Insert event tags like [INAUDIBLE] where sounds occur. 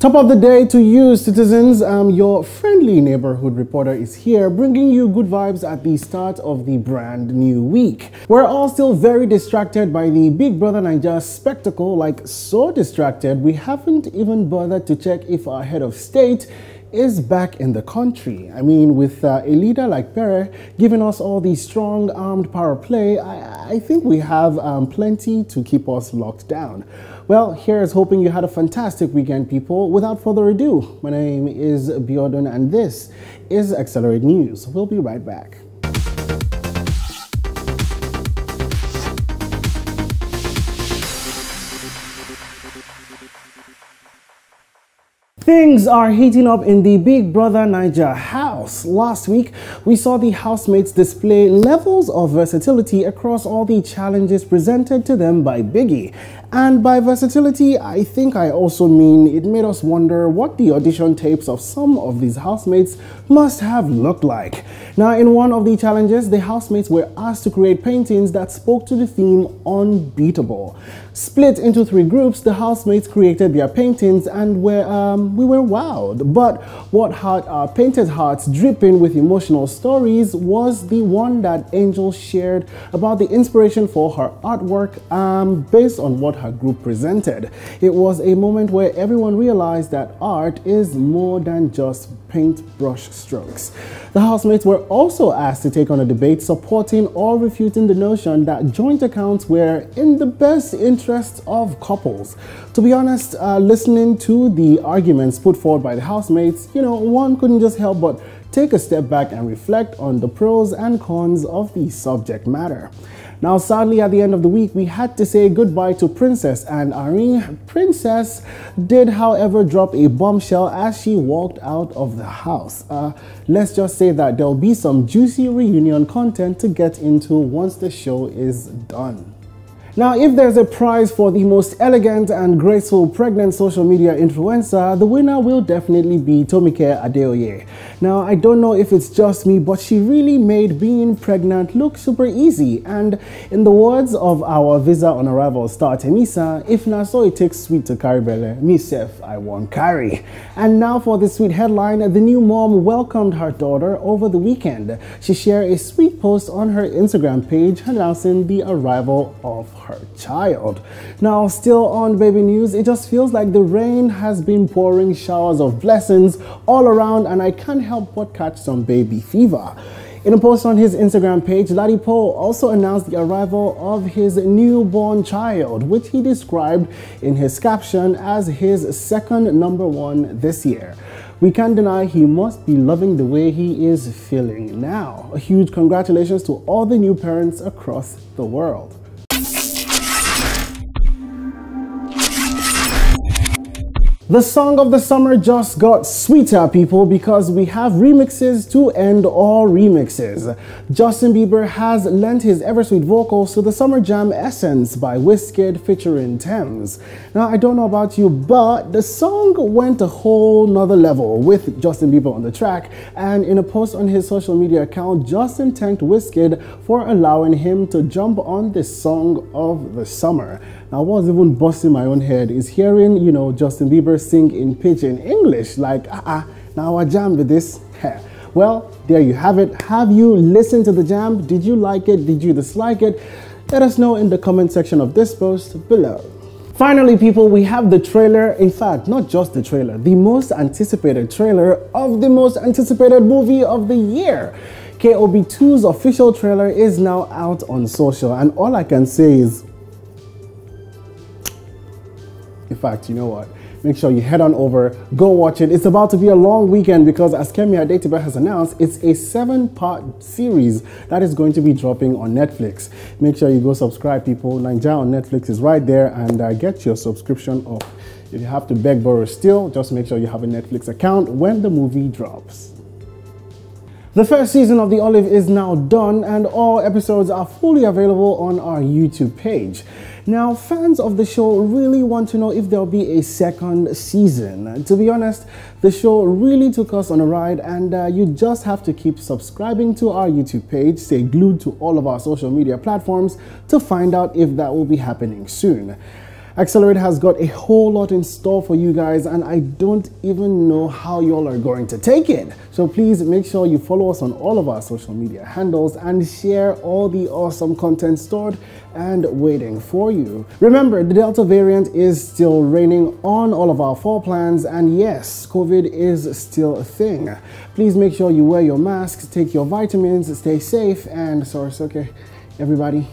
Top of the day to you, citizens. Um, your friendly neighborhood reporter is here, bringing you good vibes at the start of the brand new week. We're all still very distracted by the Big Brother Naija spectacle, like so distracted we haven't even bothered to check if our head of state is back in the country. I mean, with uh, a leader like Pere giving us all the strong armed power play, I, I think we have um, plenty to keep us locked down. Well, here's hoping you had a fantastic weekend, people. Without further ado, my name is Biodun and this is Accelerate News. We'll be right back. Things are heating up in the Big Brother Naija house. Last week, we saw the housemates display levels of versatility across all the challenges presented to them by Biggie. And by versatility, I think I also mean it made us wonder what the audition tapes of some of these housemates must have looked like. Now, in one of the challenges, the housemates were asked to create paintings that spoke to the theme unbeatable. Split into three groups, the housemates created their paintings and were, um, we were wowed. But what had our painted hearts dripping with emotional stories was the one that Angel shared about the inspiration for her artwork um, based on what her group presented. It was a moment where everyone realized that art is more than just paintbrush strokes. The housemates were also asked to take on a debate supporting or refuting the notion that joint accounts were in the best interest of couples. To be honest, uh, listening to the arguments put forward by the housemates, you know, one couldn't just help but take a step back and reflect on the pros and cons of the subject matter. Now, sadly, at the end of the week, we had to say goodbye to Princess and Irene. Princess did, however, drop a bombshell as she walked out of the house. Uh, let's just say that there'll be some juicy reunion content to get into once the show is done. Now, if there's a prize for the most elegant and graceful pregnant social media influencer, the winner will definitely be Tomike Adeoye. Now, I don't know if it's just me, but she really made being pregnant look super easy. And in the words of our visa on arrival star Temisa, if na so it takes sweet to carry belle, me self, I won't carry. And now for the sweet headline, the new mom welcomed her daughter over the weekend. She shared a sweet post on her Instagram page announcing the arrival of her child. Now, still on baby news, it just feels like the rain has been pouring showers of blessings all around, and I can't help but catch some baby fever. In a post on his Instagram page, Ladipoe also announced the arrival of his newborn child, which he described in his caption as his second number one this year. We can't deny he must be loving the way he is feeling now. A huge congratulations to all the new parents across the world. The song of the summer just got sweeter, people, because we have remixes to end all remixes. Justin Bieber has lent his ever-sweet vocals to the Summer Jam Essence by Wizkid featuring Tems. Now, I don't know about you, but the song went a whole nother level with Justin Bieber on the track, and in a post on his social media account, Justin thanked Wizkid for allowing him to jump on this song of the summer. Now, what's even busting my own head is hearing, you know, Justin Bieber sing in pidgin English. Like, ah, uh, uh, now I jam with this. [LAUGHS] well, there you have it. Have you listened to the jam? Did you like it? Did you dislike it? Let us know in the comment section of this post below. Finally, people, we have the trailer. In fact, not just the trailer, the most anticipated trailer of the most anticipated movie of the year. KOB2's official trailer is now out on social, and all I can say is in fact, you know what? Make sure you head on over, go watch it. It's about to be a long weekend because as Kemi Adetiba has announced, it's a seven-part series that is going to be dropping on Netflix. Make sure you go subscribe, people. Naija on Netflix is right there and uh, get your subscription off. If you have to beg, borrow, still, just make sure you have a Netflix account when the movie drops. The first season of The Olive is now done and all episodes are fully available on our YouTube page. Now, fans of the show really want to know if there'll be a second season. To be honest, the show really took us on a ride and uh, you just have to keep subscribing to our YouTube page, stay glued to all of our social media platforms to find out if that will be happening soon. Accelerate has got a whole lot in store for you guys and I don't even know how y'all are going to take it. So please make sure you follow us on all of our social media handles and share all the awesome content stored and waiting for you. Remember, the Delta variant is still reigning on all of our fall plans and yes, COVID is still a thing. Please make sure you wear your masks, take your vitamins, stay safe and sorry, okay, everybody